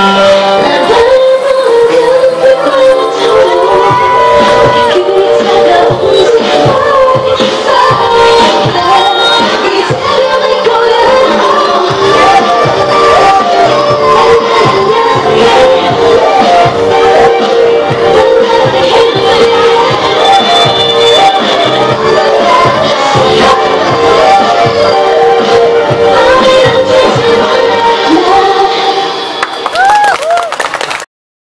Allah